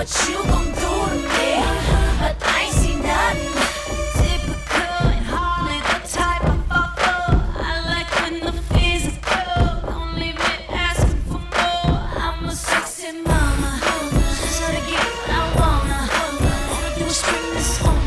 what you gon' do to me. But I see nothing typical and hardly the type of lover I like in the physical. Don't leave me asking for more. I'm a sexy mama. Just try to get what I wanna. All I do is bring this.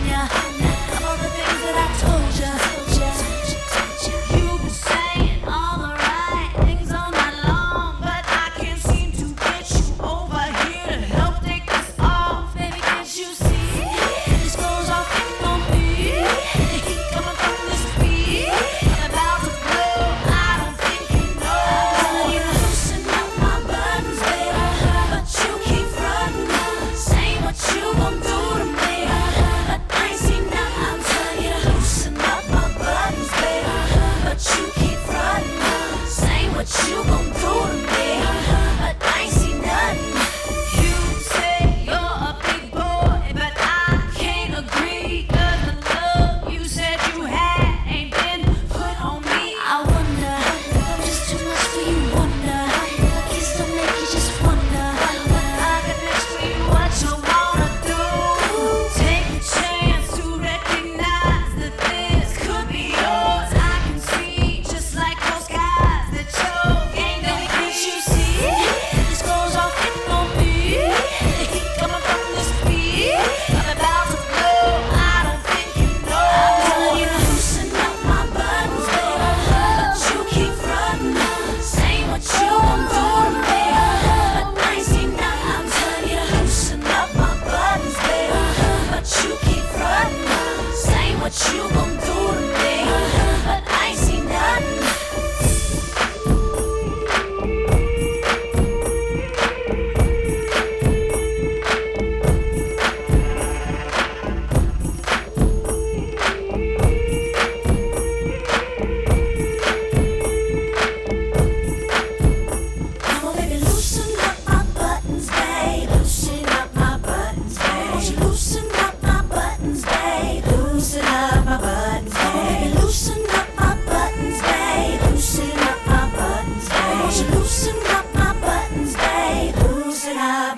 中文化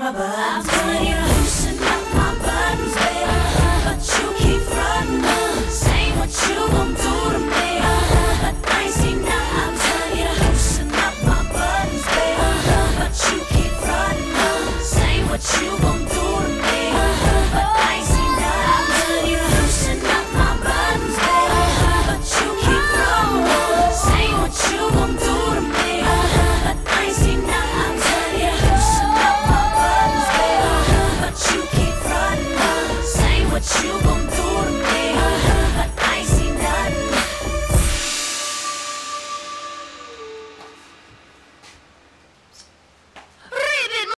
I'm telling you.